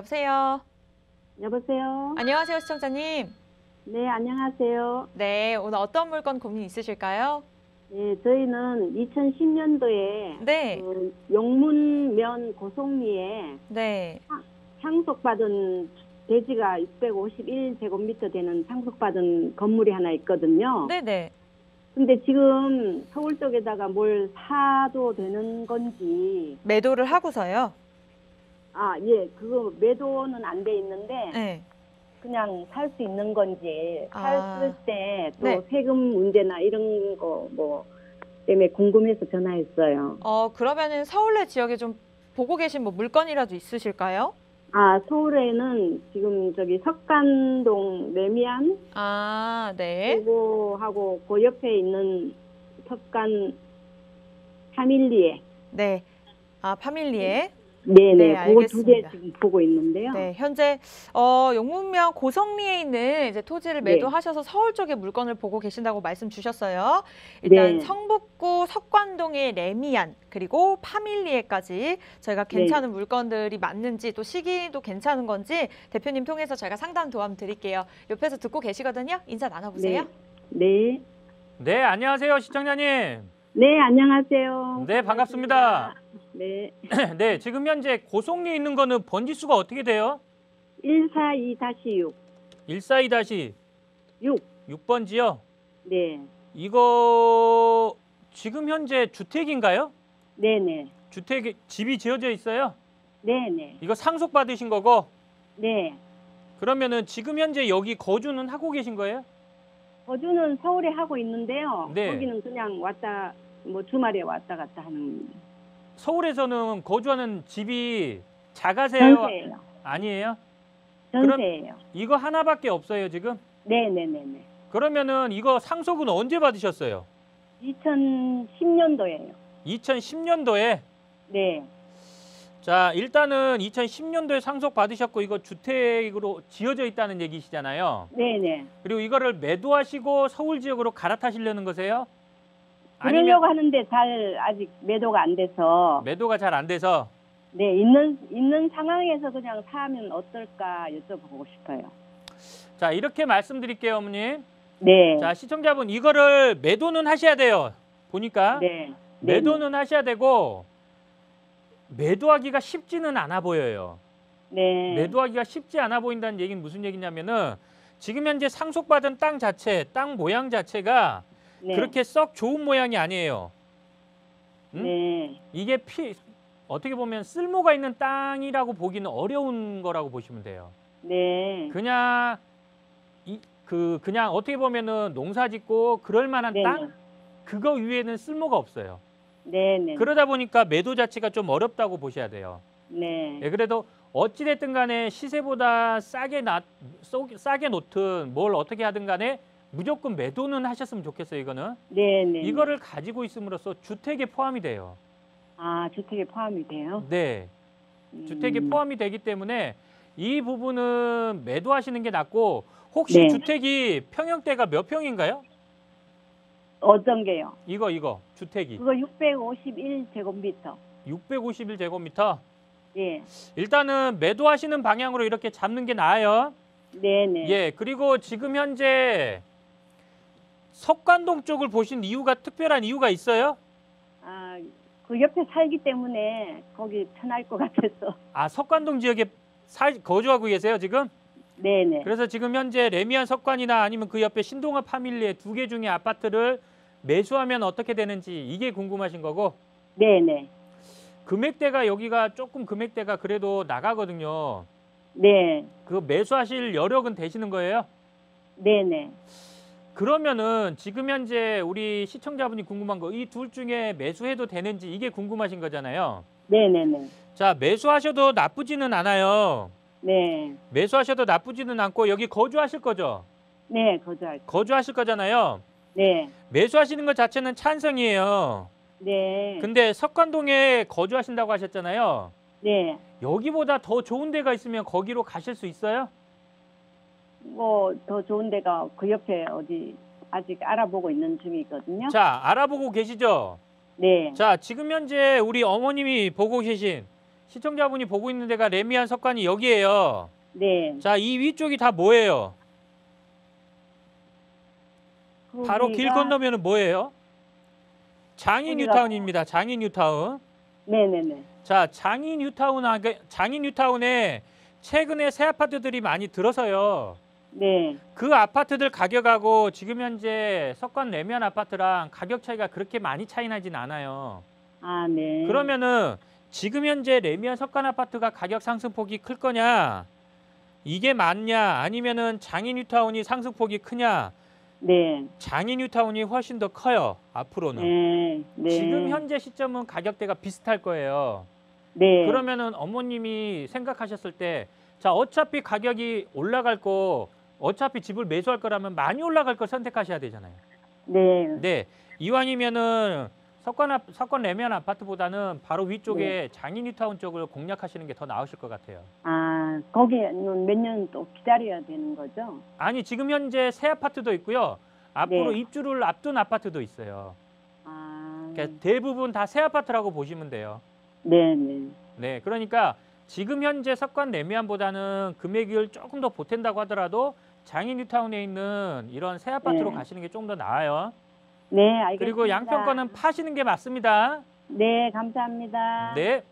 여보세요. 여보세요. 안녕하세요, 시청자님. 네, 안녕하세요. 네, 오늘 어떤 물건 고민 있으실까요? 네, 저희는 2010년도에 네, 그 용문면 고속리에 네, 상속받은 대지가 651제곱미터 되는 상속받은 건물이 하나 있거든요. 네, 네. 근데 지금 서울 쪽에다가 뭘 사도 되는 건지, 매도를 하고서요. 아, 예, 그거 매도는 안 돼 있는데, 네. 그냥 살 수 있는 건지, 아. 살 때 또 네. 세금 문제나 이런 거 뭐 때문에 궁금해서 전화했어요. 어, 그러면은 서울 내 지역에 좀 보고 계신 뭐 물건이라도 있으실까요? 아, 서울에는 지금 저기 석간동 레미안 아, 네. 그거하고 그 옆에 있는 석간 파밀리에 네. 아, 파밀리에. 네네 네, 그거 두 개. 지금 보고 있는데요. 네, 현재 어, 용문면 고성리에 있는 이제 토지를 네. 매도하셔서 서울 쪽에 물건을 보고 계신다고 말씀 주셨어요. 일단 네. 성북구 석관동의 레미안 그리고 파밀리에까지 저희가 네. 괜찮은 물건들이 맞는지 또 시기도 괜찮은 건지 대표님 통해서 저희가 상담 도움 드릴게요. 옆에서 듣고 계시거든요. 인사 나눠보세요. 네. 네, 안녕하세요, 시청자님. 네, 안녕하세요. 네, 반갑습니다. 네. 네, 지금 현재 고속리에 있는 거는 번지수가 어떻게 돼요? 142-6. 142-6 6. 6번지요. 네. 이거 지금 현재 주택인가요? 네네. 주택 집이 지어져 있어요? 네네. 이거 상속 받으신 거고 네. 그러면은 지금 현재 여기 거주는 하고 계신 거예요? 거주는 서울에 하고 있는데요. 네. 거기는 그냥 왔다 뭐 주말에 왔다 갔다 하는 서울에서는 거주하는 집이 작아세요? 전세예요. 아니에요? 전세예요. 이거 하나밖에 없어요, 지금? 네네네네. 그러면은 이거 상속은 언제 받으셨어요? 2010년도예요. 2010년도에 네. 자 일단은 2010년도에 상속 받으셨고 이거 주택으로 지어져 있다는 얘기시잖아요. 네네. 그리고 이거를 매도하시고 서울 지역으로 갈아타시려는 거세요? 그러려고 하는데 잘 아직 매도가 안 돼서 매도가 잘 안 돼서 네 있는 있는 상황에서 그냥 사면 어떨까 여쭤보고 싶어요. 자 이렇게 말씀드릴게요, 어머님. 네. 자 시청자분 이거를 매도는 하셔야 돼요. 보니까 네. 매도는 하셔야 되고 매도하기가 쉽지는 않아 보여요. 네. 매도하기가 쉽지 않아 보인다는 얘기는 무슨 얘기냐면은 지금 현재 상속받은 땅 자체, 땅 모양 자체가 네. 그렇게 썩 좋은 모양이 아니에요. 음? 네. 이게 피 어떻게 보면 쓸모가 있는 땅이라고 보기는 어려운 거라고 보시면 돼요. 네. 그냥 이 그 그냥 어떻게 보면은 농사 짓고 그럴 만한 네네. 땅 그거 위에는 쓸모가 없어요. 네 네. 그러다 보니까 매도 자체가 좀 어렵다고 보셔야 돼요. 네. 예, 그래도 어찌 됐든 간에 시세보다 싸게 나, 쏘- 싸게 놓든 뭘 어떻게 하든 간에 무조건 매도는 하셨으면 좋겠어요, 이거는. 네네. 이거를 가지고 있음으로써 주택에 포함이 돼요. 아 주택에 포함이 돼요? 네. 주택에 음. 포함이 되기 때문에 이 부분은 매도하시는 게 낫고 혹시 네. 주택이 평형대가 몇 평인가요? 어떤 게요? 이거 이거 주택이 그거 651제곱미터. 651제곱미터. 예. 일단은 매도하시는 방향으로 이렇게 잡는 게 나아요. 네네. 예, 그리고 지금 현재 석관동 쪽을 보신 이유가 특별한 이유가 있어요? 아, 그 옆에 살기 때문에 거기 편할 것 같아서. 아, 석관동 지역에 살, 거주하고 계세요, 지금? 네네. 그래서 지금 현재 레미안 석관이나 아니면 그 옆에 신동아 파밀리의 두 개 중에 아파트를 매수하면 어떻게 되는지 이게 궁금하신 거고 네네. 금액대가 여기가 조금 금액대가 그래도 나가거든요. 네. 그 매수하실 여력은 되시는 거예요? 네네. 그러면은 지금 현재 우리 시청자분이 궁금한 거 이 둘 중에 매수해도 되는지 이게 궁금하신 거잖아요. 네네네. 자, 매수하셔도 나쁘지는 않아요. 네. 매수하셔도 나쁘지는 않고 여기 거주하실 거죠? 네, 거주할 거. 거주하실 거잖아요. 네. 매수하시는 것 자체는 찬성이에요. 네. 근데 석관동에 거주하신다고 하셨잖아요. 네. 여기보다 더 좋은 데가 있으면 거기로 가실 수 있어요? 뭐 더 좋은 데가 그 옆에 어디 아직 알아보고 있는 중이거든요. 자, 알아보고 계시죠? 네. 자, 지금 현재 우리 어머님이 보고 계신 시청자분이 보고 있는 데가 레미안 석관이 여기에요. 네. 자, 이 위쪽이 다 뭐예요? 바로 길 건너면은 뭐예요? 장인 거기가- 뉴타운입니다. 장인 뉴타운. 네네네. 자, 장인 뉴타운 장인 뉴타운에 최근에 새 아파트들이 많이 들어서요. 네. 그 아파트들 가격하고 지금 현재 석관 레미안 아파트랑 가격 차이가 그렇게 많이 차이 나진 않아요. 아, 네. 그러면은 지금 현재 레미안 석관 아파트가 가격 상승폭이 클 거냐? 이게 맞냐? 아니면은 장인 뉴타운이 상승폭이 크냐? 네. 장인 뉴타운이 훨씬 더 커요. 앞으로는. 네. 네. 지금 현재 시점은 가격대가 비슷할 거예요. 네. 그러면은 어머님이 생각하셨을 때, 자 어차피 가격이 올라갈 거, 어차피 집을 매수할 거라면 많이 올라갈 걸 선택하셔야 되잖아요. 네. 네, 이왕이면은 석관 아, 석관 레미안 아파트보다는 바로 네. 위쪽에 장인 뉴타운 쪽을 공략하시는 게 더 나으실 것 같아요. 아, 거기는 몇 년 또 기다려야 되는 거죠? 아니 지금 현재 새 아파트도 있고요. 앞으로 네. 입주를 앞둔 아파트도 있어요. 아. 그러니까 대부분 다 새 아파트라고 보시면 돼요. 네, 네. 네, 그러니까 지금 현재 석관 레미안보다는 금액을 조금 더 보탠다고 하더라도 장인 뉴타운에 있는 이런 새 아파트로 네. 가시는 게 좀 더 나아요. 네, 알겠습니다. 그리고 양평권은 파시는 게 맞습니다. 네, 감사합니다. 네.